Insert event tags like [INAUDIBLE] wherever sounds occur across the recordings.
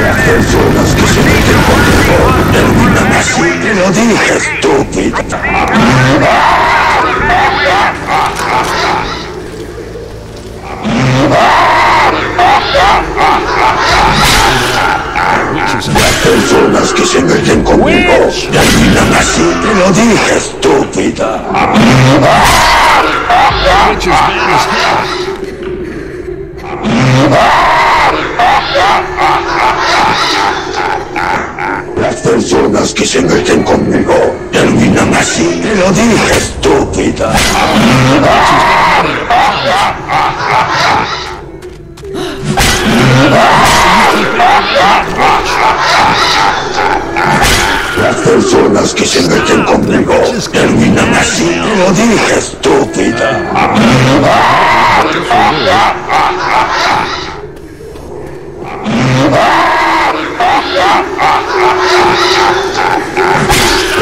Las personas que se meten conmigo terminan así. Lo dije, estúpida. Las personas que se meten conmigo terminan así. Te lo dije, estúpida. [LAUGHS] Las personas que se meten conmigo terminan así. Te lo dije, estúpida. Las personas que se meten conmigo terminan así. Te lo dije, estúpida.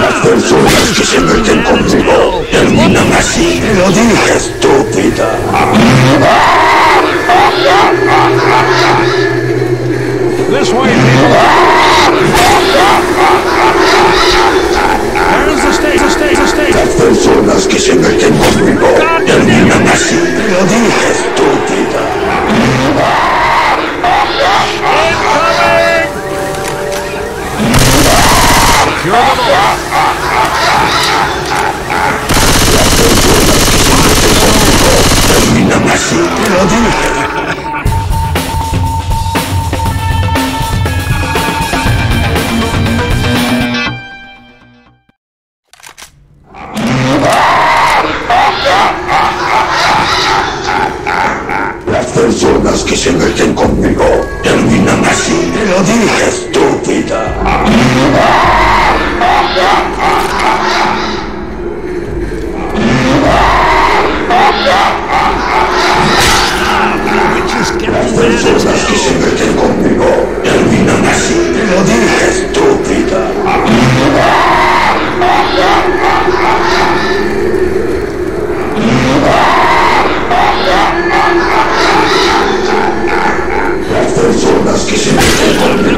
Las personas que se meten conmigo terminan así. Lo dije, estúpida. Lo dije, estúpida. Las personas que se meten conmigo terminan así. Te lo dije, estúpida. Que se meten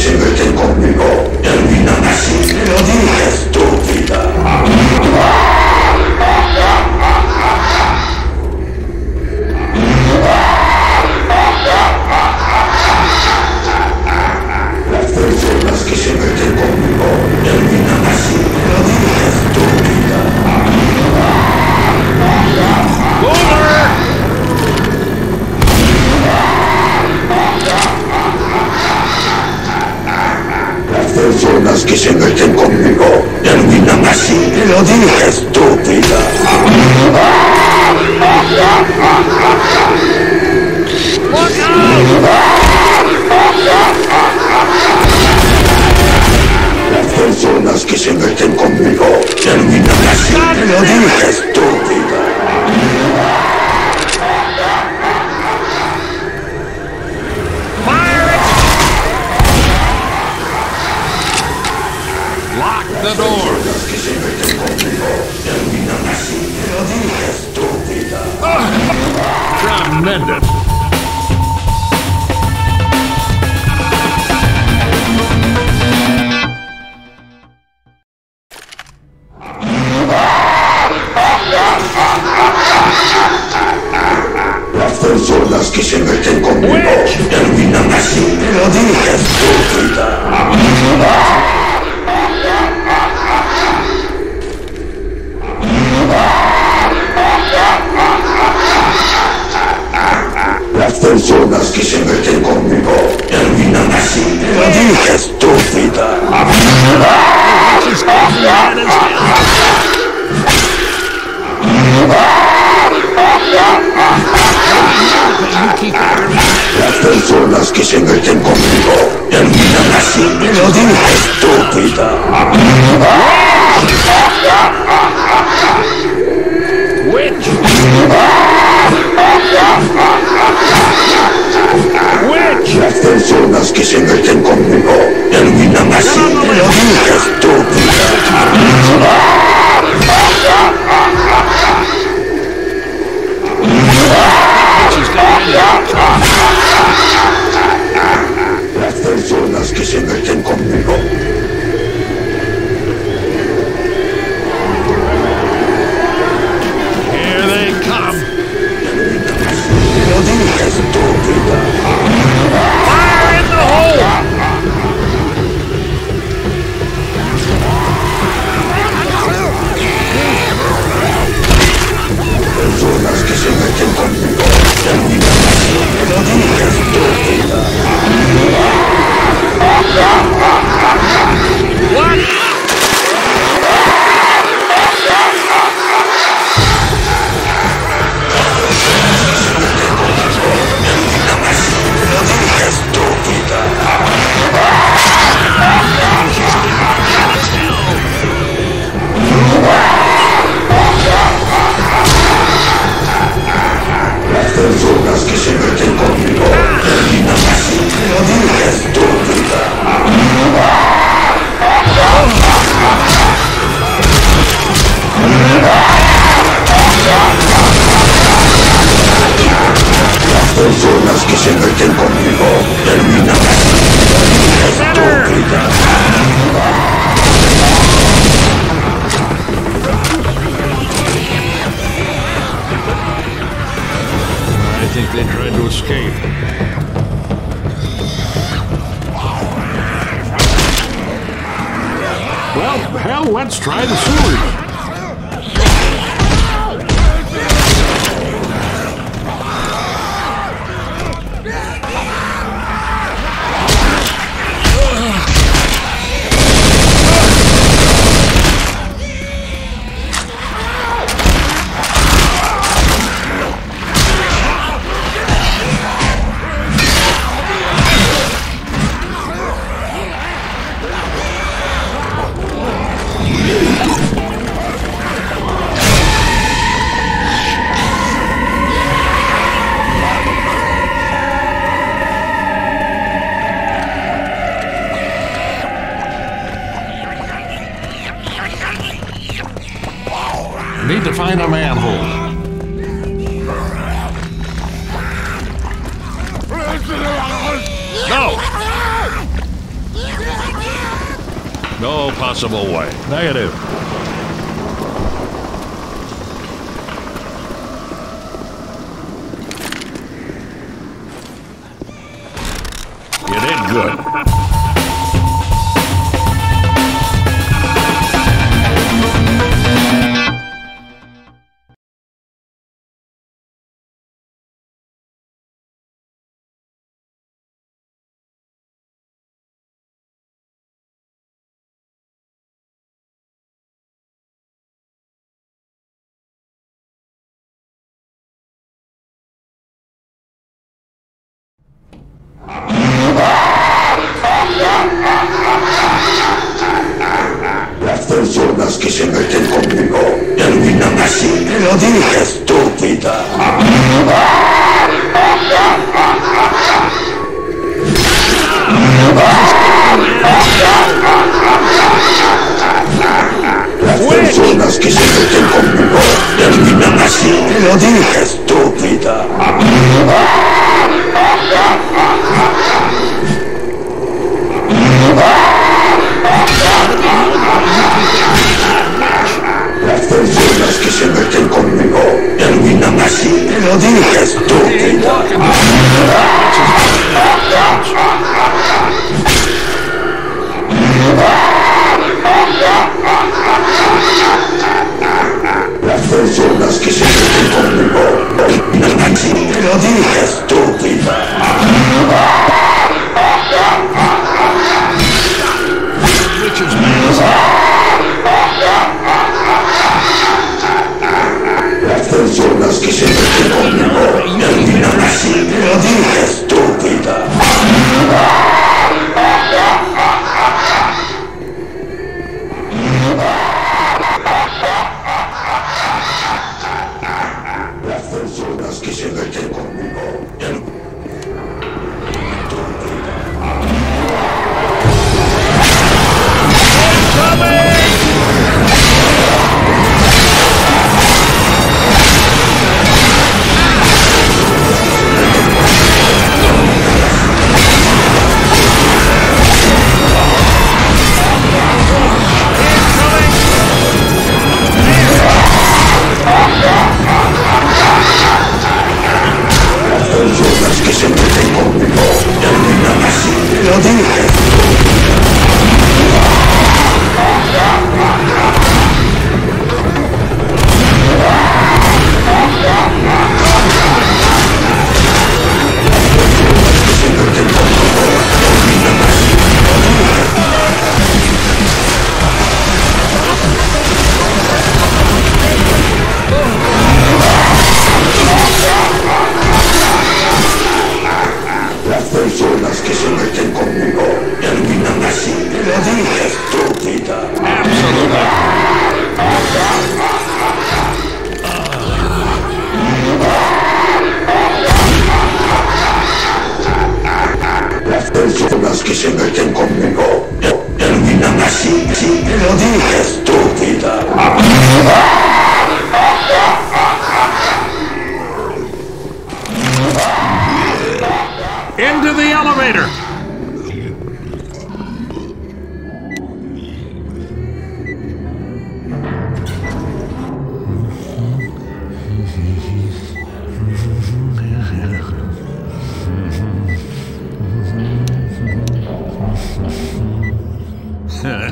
se meten conmigo. Terminan Las personas que se meten conmigo terminan así. Lo dije, estúpida. Las personas que se meten conmigo terminan así. Lo dije, estúpida. Las personas que se meten conmigo terminan así, me lo digo, estúpida. Need to find a manhole. No! No possible way. Negative. los que se meten conmigo terminan así. Te lo dije, estúpida. Las personas que se meten conmigo terminan así. Te lo dije, estúpida.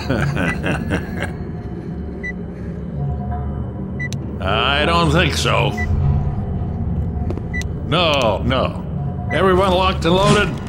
[LAUGHS] I don't think so. No, no. Everyone locked and loaded?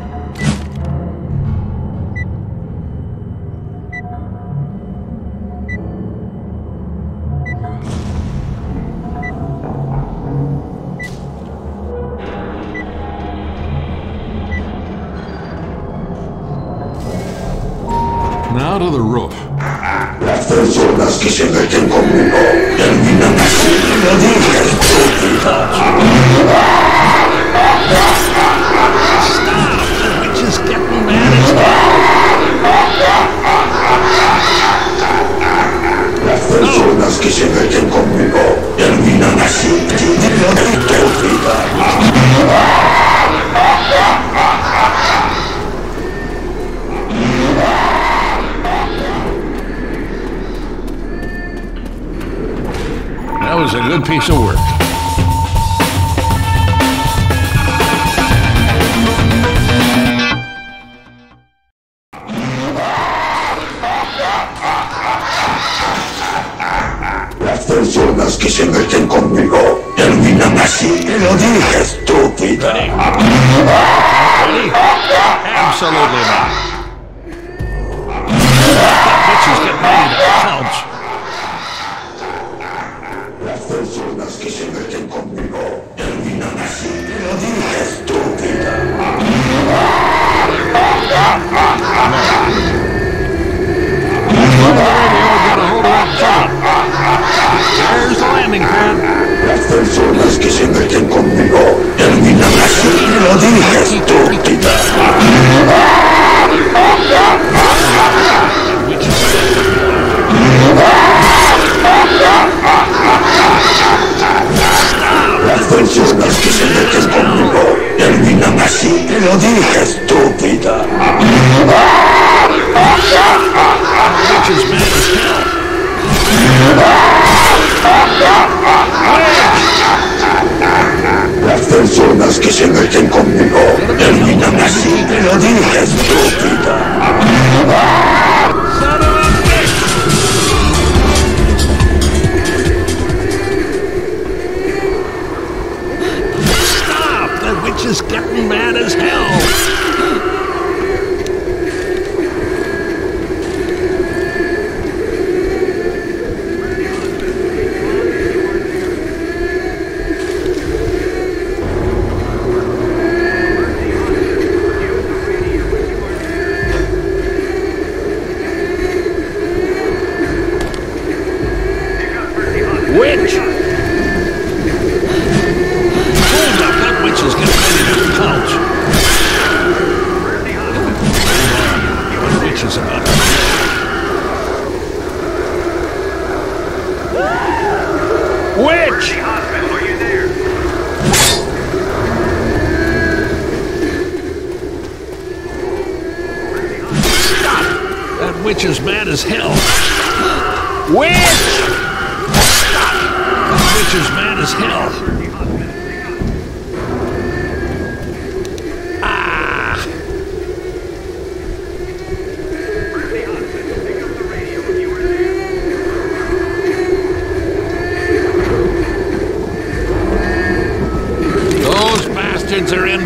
Las personas que se meten conmigo terminan así. Te lo dije, estúpida. Absolutely not. Las personas que se meten conmigo terminarán y lo digas tú, is getting mad as hell. Witch! There? That witch is mad as hell. Witch! That witch is mad as hell.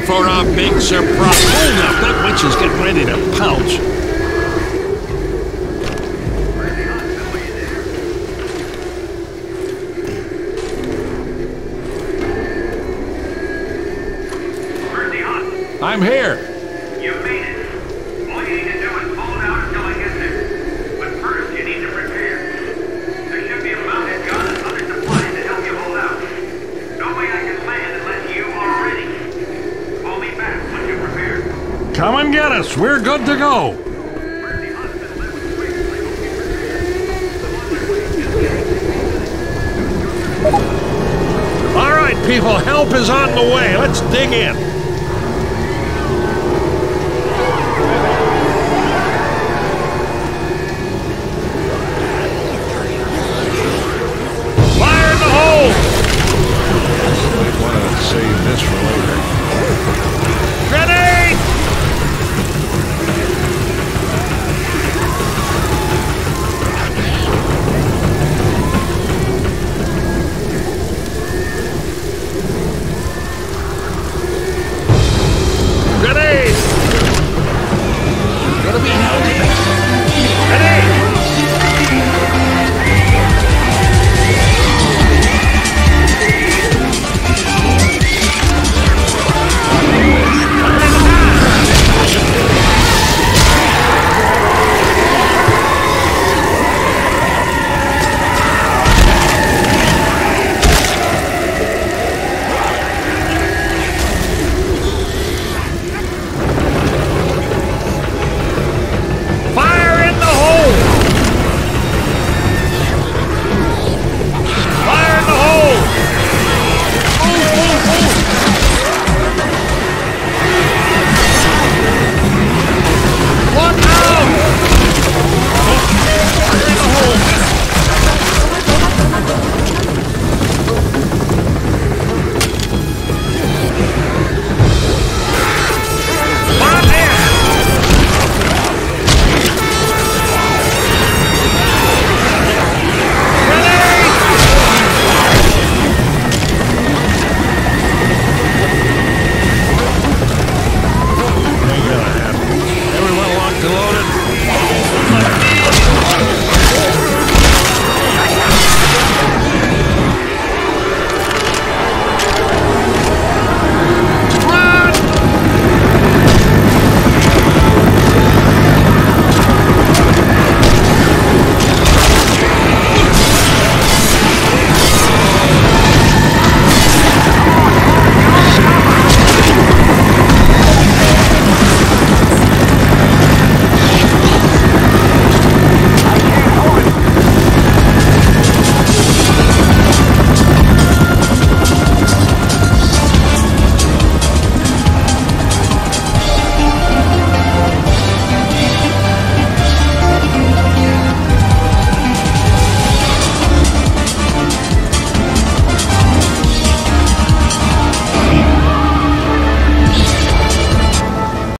For a big surprise. Hold up, that witch is getting ready to pounce. I'm here. good to go. people, help is on the way. Let's dig in.